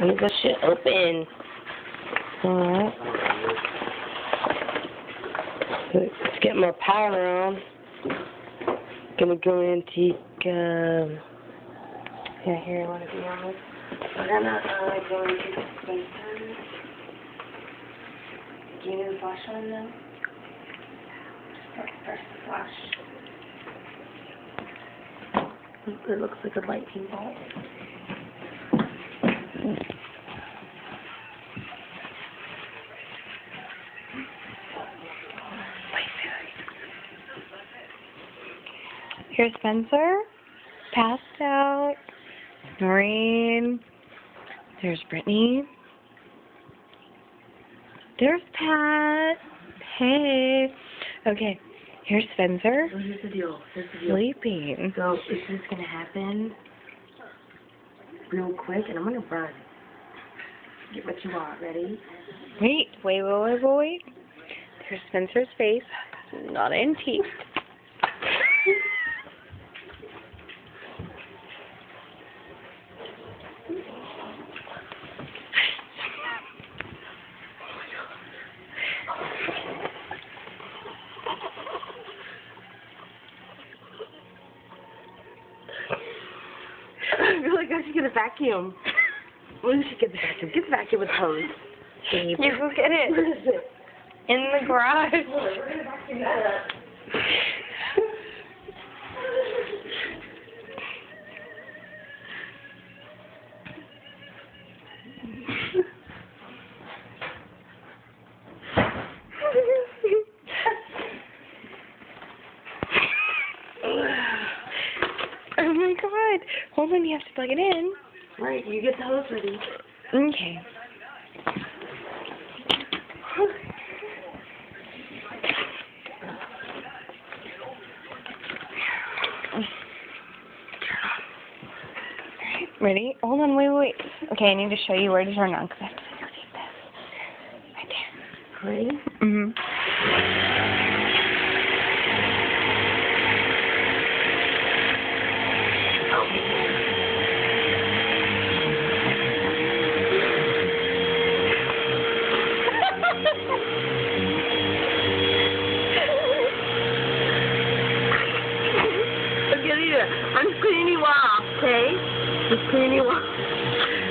Leave the shit open. Alright. Let's get my power on. Gonna go antique, um, yeah, here, I wanna be on this. We're gonna, uh, go into the space. Do you need the flash on now? Press the flash. It looks like a lightning bolt. Here's Spencer, passed out. Noreen. There's Brittany. There's Pat. Hey. Okay, here's Spencer, So here's the deal, here's the deal. sleeping. So it's just gonna happen real quick, and I'm gonna run. Get what you want. Ready? Wait, wait, wait, wait, wait. There's Spencer's face. Not antique. I feel like I should get a vacuum. We should get the vacuum. Get the vacuum with hose. Babe. You go get it. Where is it? In the garage. God. Hold on, you have to plug it in. Right, you get the hose ready. Okay. Ready? Hold on, wait, wait. Okay, I need to show you where to turn on because I have to videotape this. Right there. Ready? Mm-hmm. I'm. I'm cleaning you off, okay? Just cleaning you off.